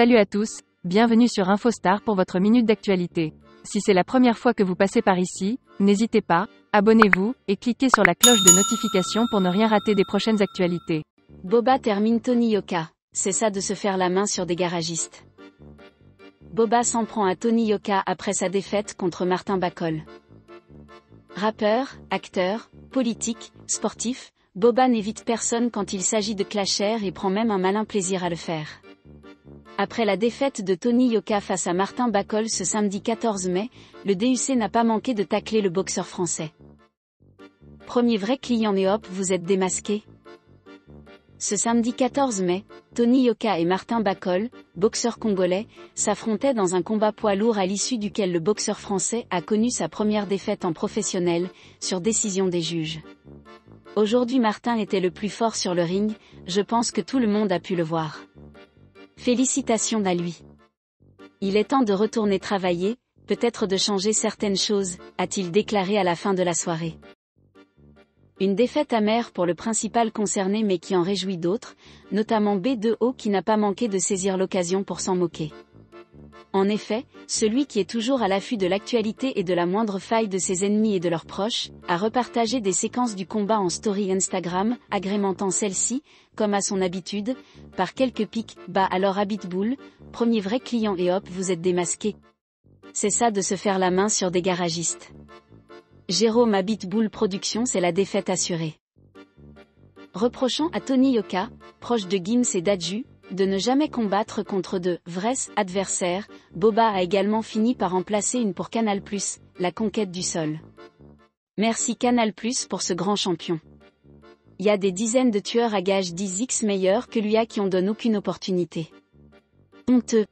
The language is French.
Salut à tous, bienvenue sur InfoStar pour votre minute d'actualité. Si c'est la première fois que vous passez par ici, n'hésitez pas, abonnez-vous, et cliquez sur la cloche de notification pour ne rien rater des prochaines actualités. Boba termine Tony Yoka. C'est ça de se faire la main sur des garagistes. Boba s'en prend à Tony Yoka après sa défaite contre Martin Bacol. Rappeur, acteur, politique, sportif, Boba n'évite personne quand il s'agit de clasher et prend même un malin plaisir à le faire. Après la défaite de Tony Yoka face à Martin Bacol ce samedi 14 mai, le DUC n'a pas manqué de tacler le boxeur français. Premier vrai client hop vous êtes démasqué Ce samedi 14 mai, Tony Yoka et Martin Bacol, boxeur congolais, s'affrontaient dans un combat poids lourd à l'issue duquel le boxeur français a connu sa première défaite en professionnel, sur décision des juges. Aujourd'hui Martin était le plus fort sur le ring, je pense que tout le monde a pu le voir. Félicitations à lui. Il est temps de retourner travailler, peut-être de changer certaines choses, a-t-il déclaré à la fin de la soirée. Une défaite amère pour le principal concerné mais qui en réjouit d'autres, notamment B2O qui n'a pas manqué de saisir l'occasion pour s'en moquer. En effet, celui qui est toujours à l'affût de l'actualité et de la moindre faille de ses ennemis et de leurs proches, a repartagé des séquences du combat en story Instagram, agrémentant celle-ci, comme à son habitude, par quelques pics, bah alors Habitbull, premier vrai client et hop vous êtes démasqué. C'est ça de se faire la main sur des garagistes. Jérôme Habitbull Productions c'est la défaite assurée. Reprochant à Tony Yoka, proche de Gims et d'Adju, de ne jamais combattre contre de vrais adversaires, Boba a également fini par remplacer une pour Canal+, la conquête du sol. Merci Canal+, pour ce grand champion. Il y a des dizaines de tueurs à gages 10x meilleurs que lui à qui on donne aucune opportunité. Honteux.